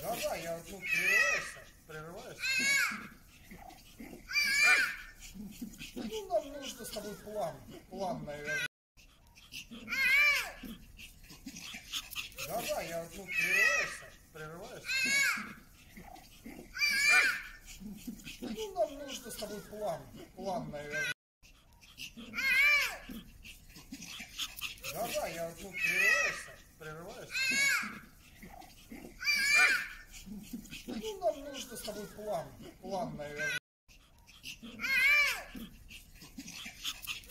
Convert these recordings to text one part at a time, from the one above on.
Да, да, я ну, прерываешься, прерываешься. но- Ну, нам нужно с тобой план, план, наверное. Да, да, я ну, прерываешься, прерываешься. но- Ну, нам нужно с тобой план, план, наверное. Да, да, я ну, прерываешься, прерываешься. Ну, нам нужно с тобой план, план, наверное.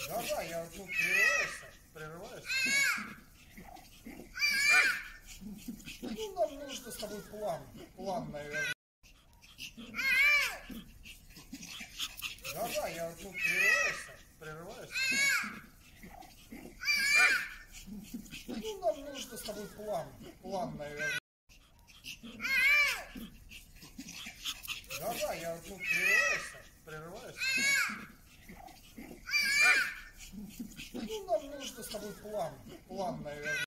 Да, да, я ну, прерываешься, прерываешься. Ну, нам нужно с тобой план, план, наверное. Да, да, я ну, прерываешься, прерываешься. Ну, нам нужно с тобой план, план, наверное. Да, да, я ну, прерываешься, прерываешься. Ну, нам нужно с тобой план, план, наверное.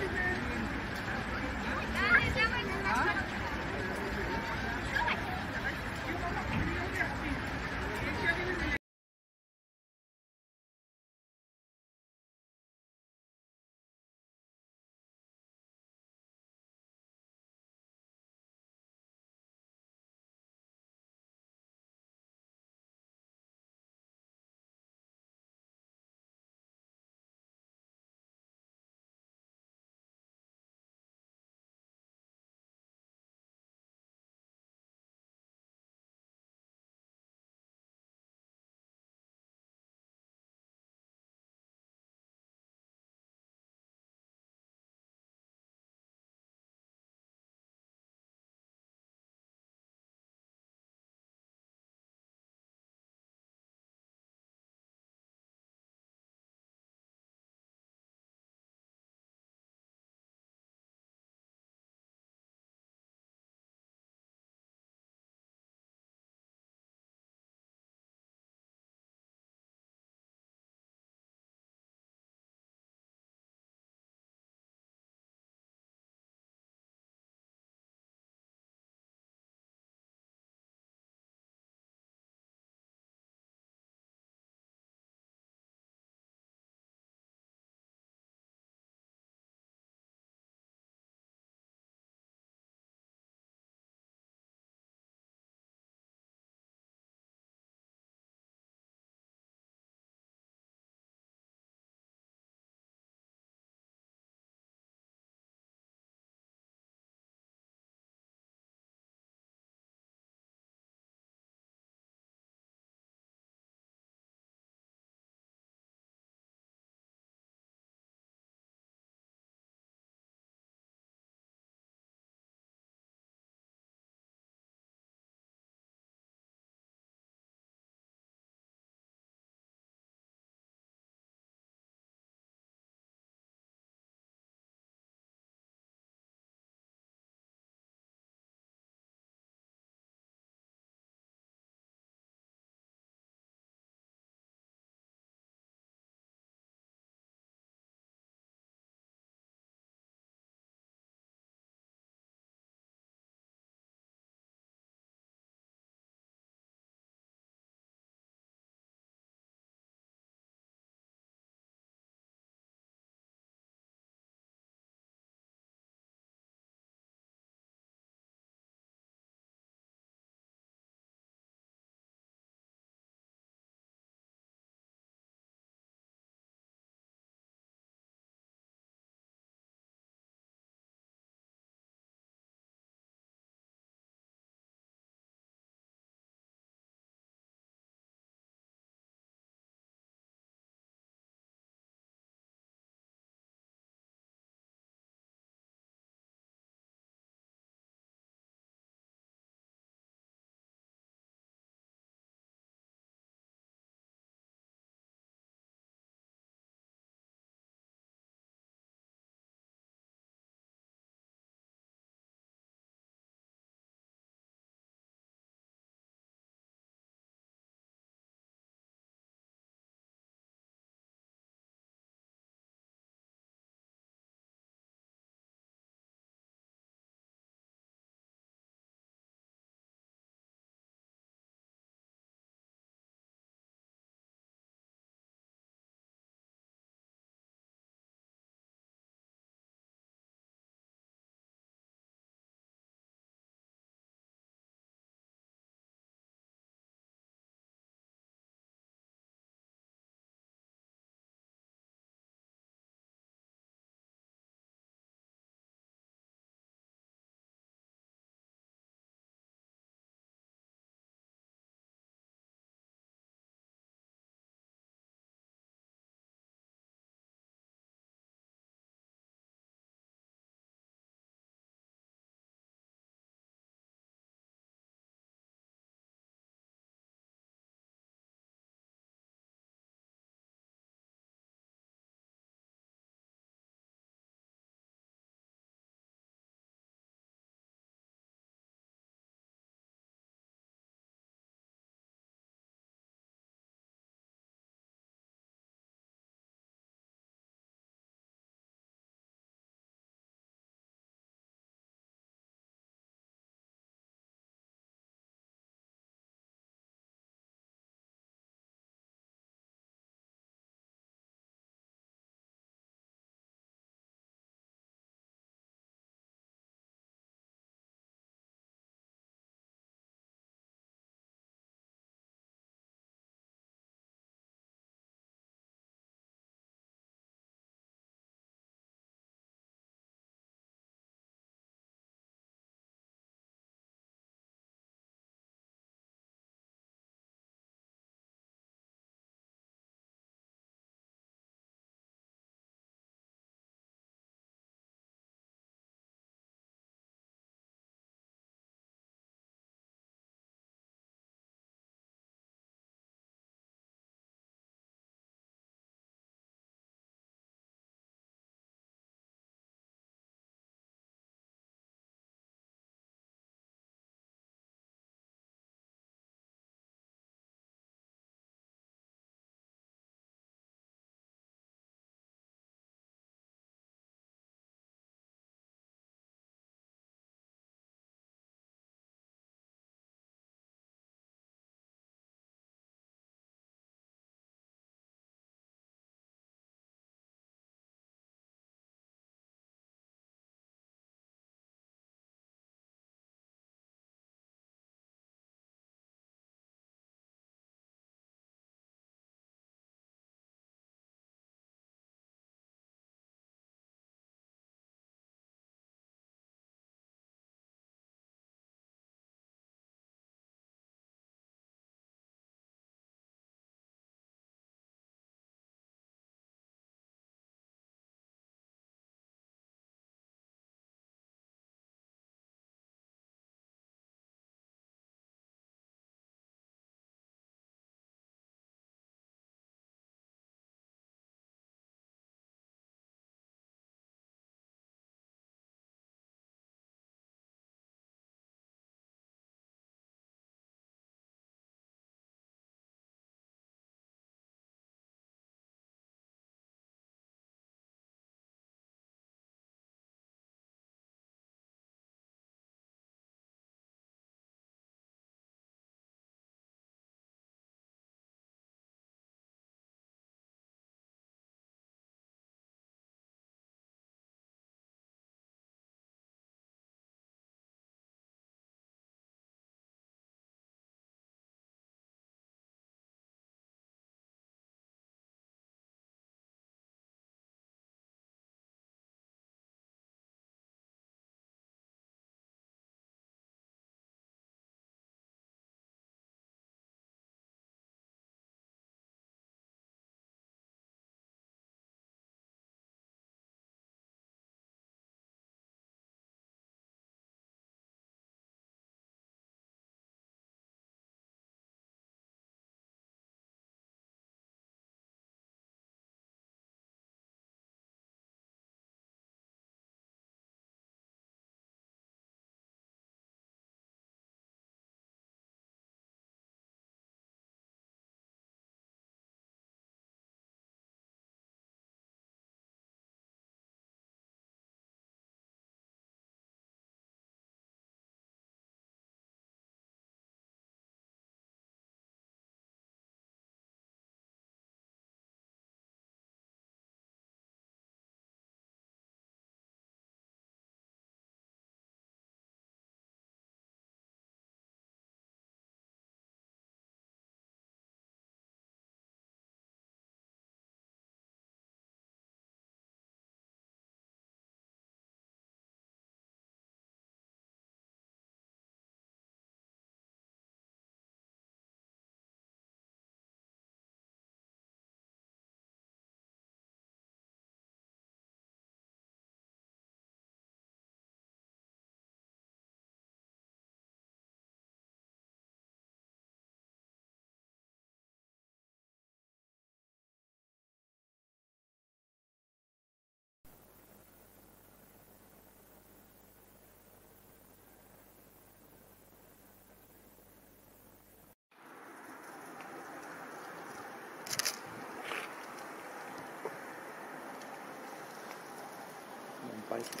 пальцем.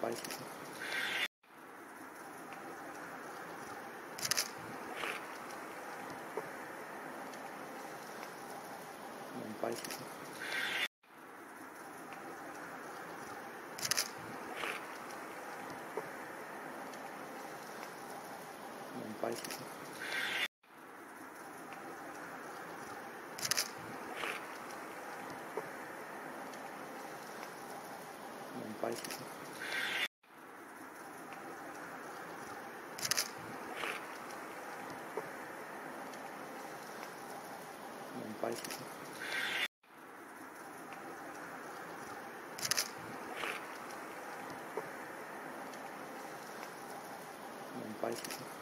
пальцем. пальцем. пальцем. ありそうですね。ぱいですね。いっぱいですね。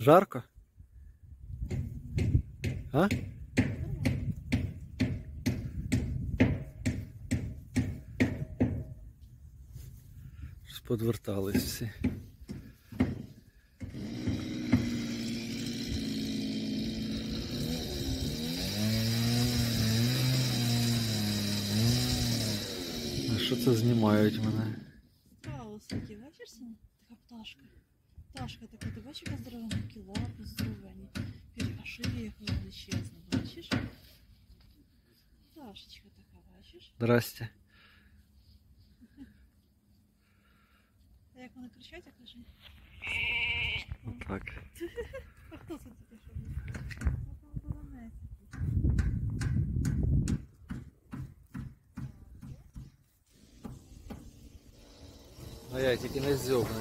Жарко? А? Подвертались всі. А що це знімають мене? А я тільки не зйобне.